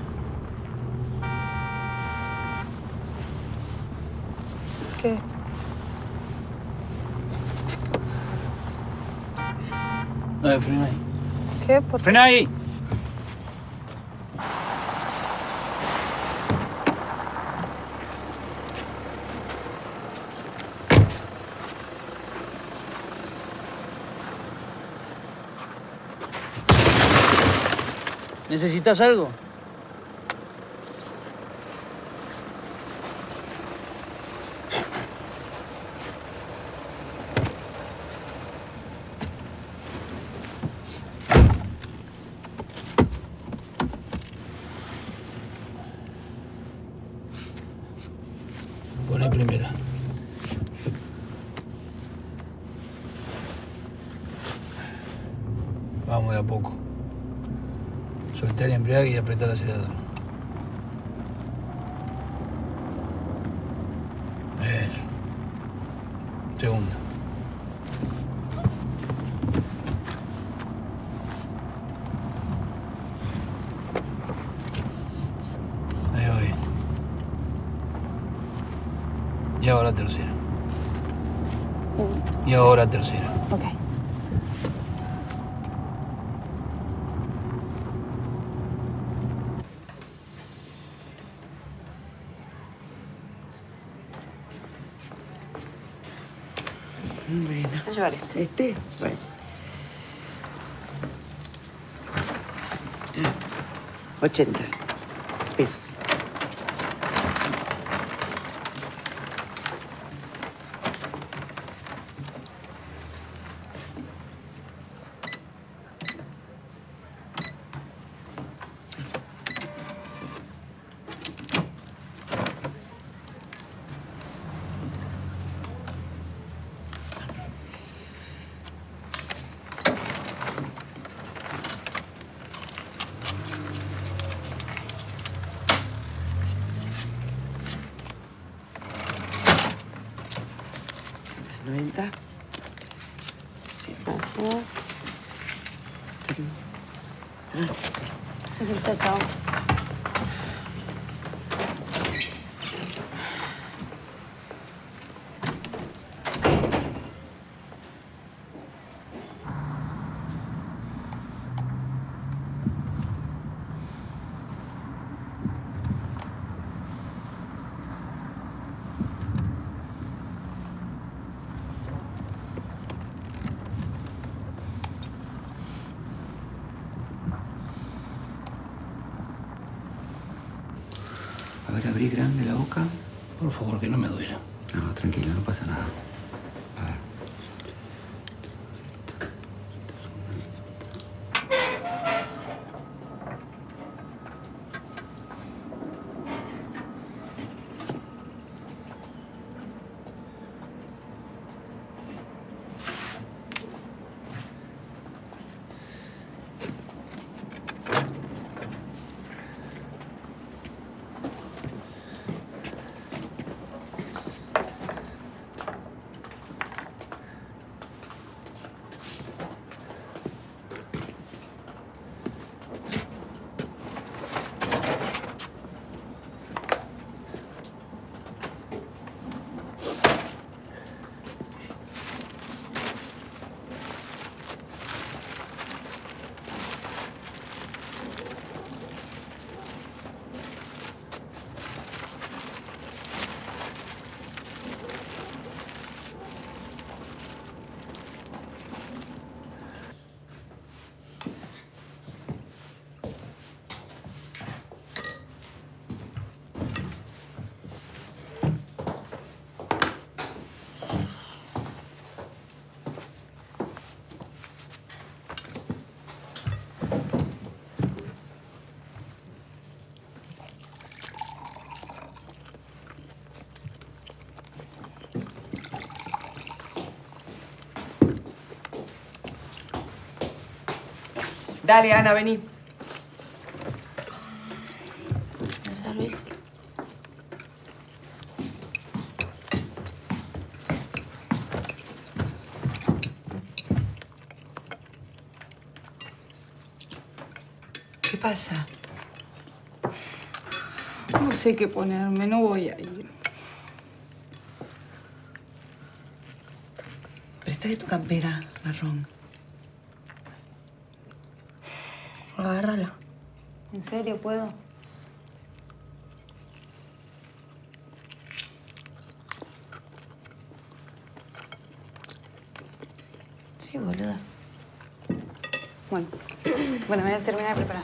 S18: ¿Qué?
S4: Dale, frena ahí.
S18: ¿Qué? Por
S4: ¡Frena ahí! ¿Necesitas algo? Poné primera. Vamos de a poco. Soltar el embrague y apretar el acelerador. Eso. Segunda. Ahí va bien. Y ahora tercera. Y ahora tercera.
S18: Ok.
S11: Bueno.
S18: Voy a llevar este.
S11: Bueno. Ah, 80 pesos. ¿90? 100
S18: Gracias.
S11: Ah,
S18: Chao, chao.
S20: A ver, abrí grande la boca.
S4: Por favor, que no me duela.
S20: No, tranquilo, no pasa nada.
S11: Dale, Ana, vení. ¿Qué pasa?
S18: No sé qué ponerme, no voy a ir.
S11: Prestale tu campera marrón.
S1: Agárrala.
S18: ¿En serio puedo?
S1: Sí, boluda.
S18: Bueno. Bueno, me voy a terminar de preparar.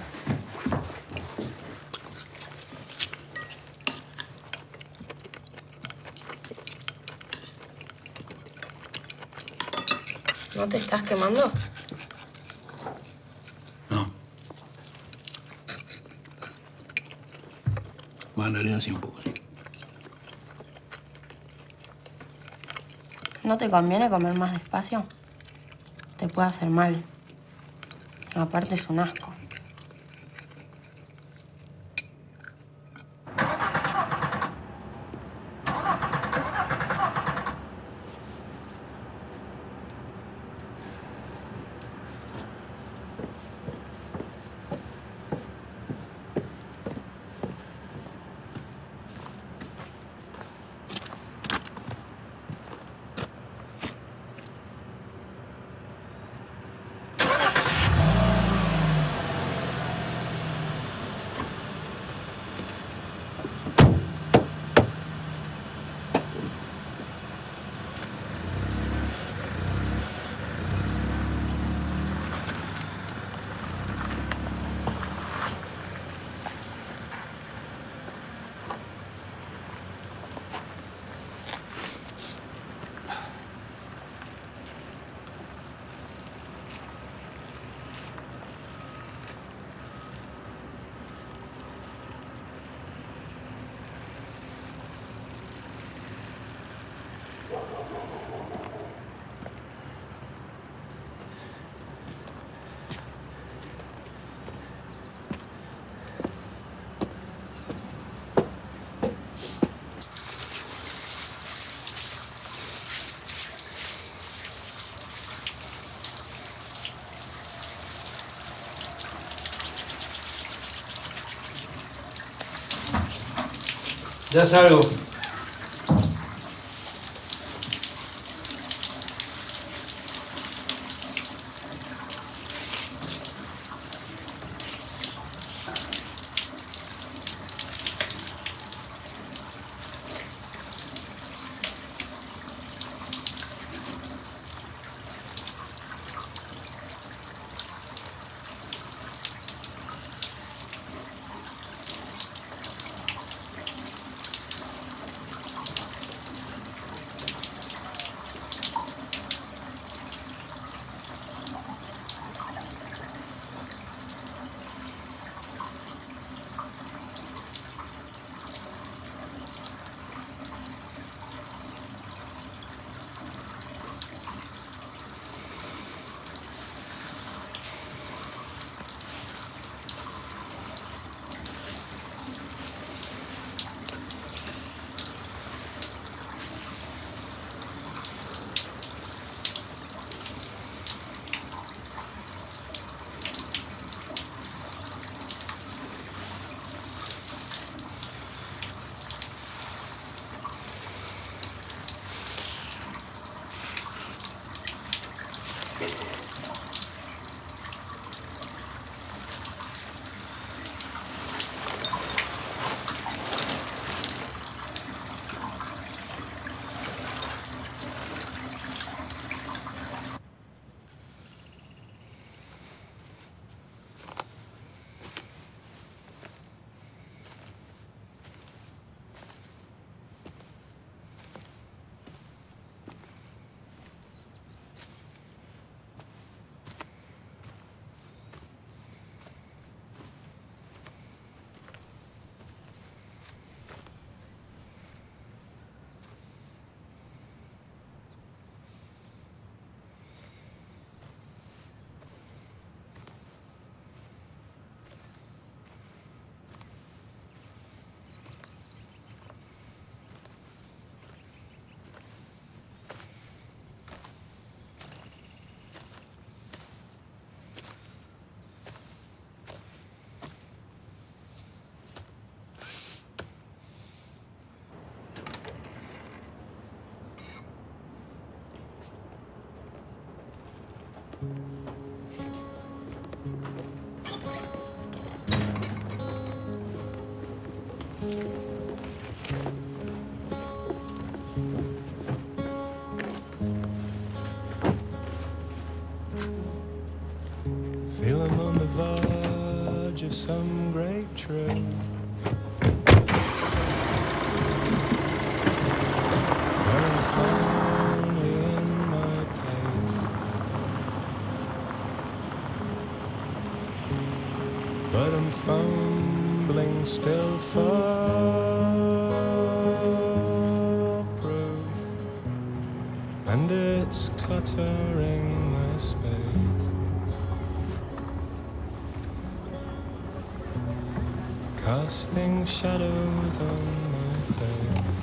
S1: ¿No te estás quemando?
S4: Bueno, en realidad sí un poco.
S1: ¿No te conviene comer más despacio? Te puede hacer mal. Aparte es un asco.
S2: Ya salgo.
S7: some great trip. But I'm fumbling still for proof, and it's cluttering. casting shadows on my face.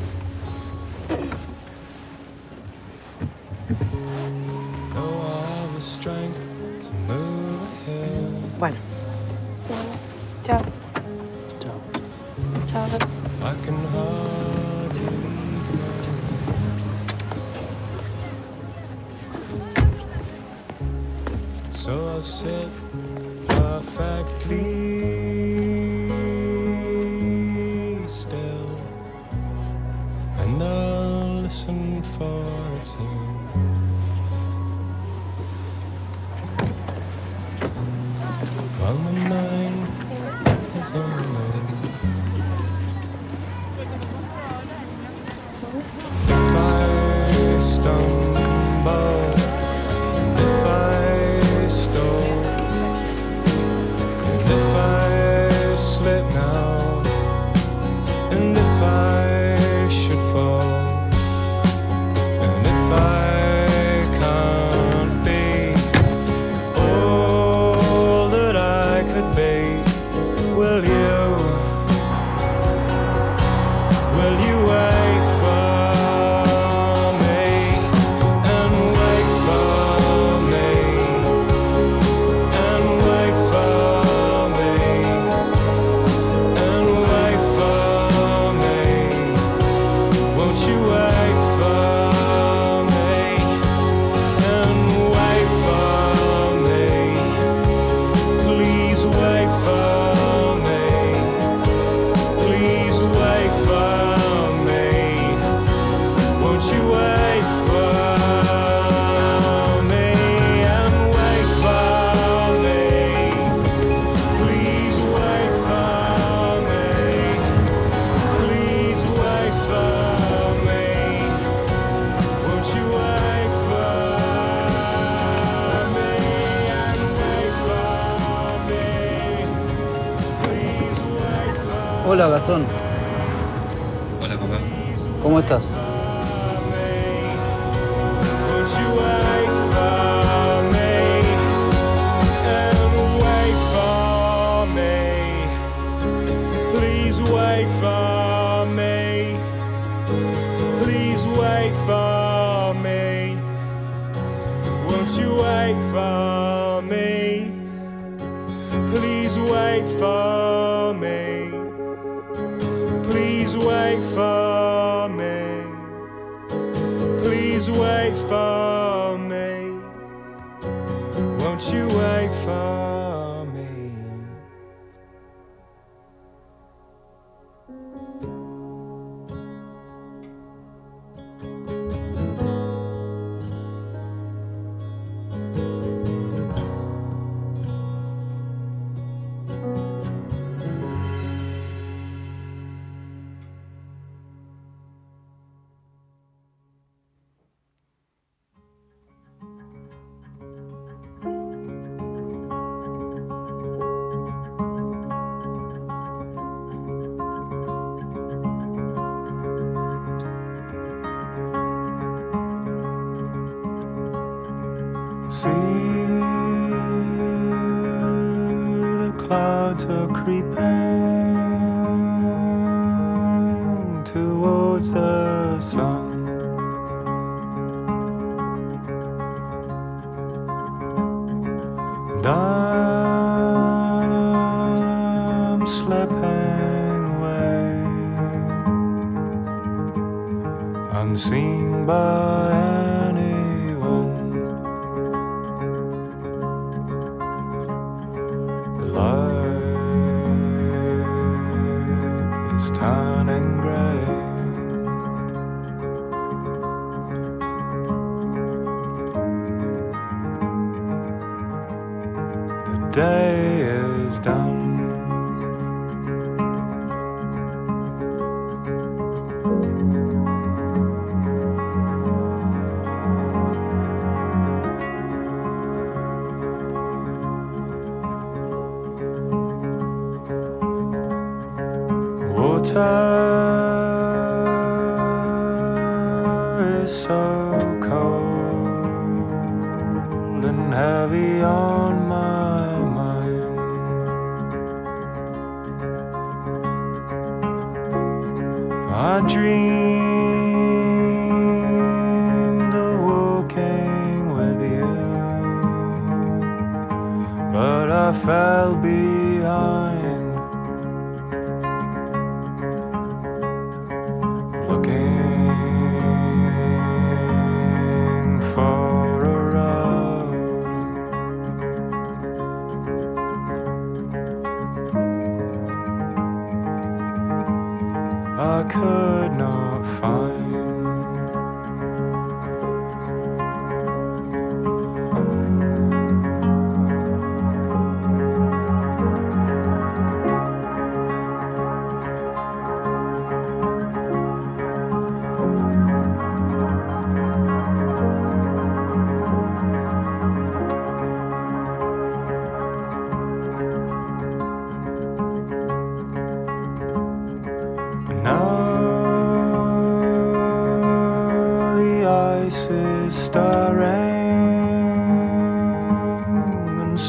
S7: prepare.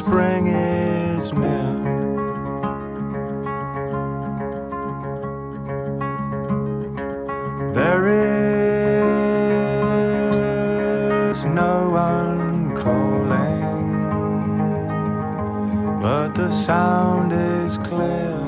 S7: spring is now. There is no one calling, but the sound is clear.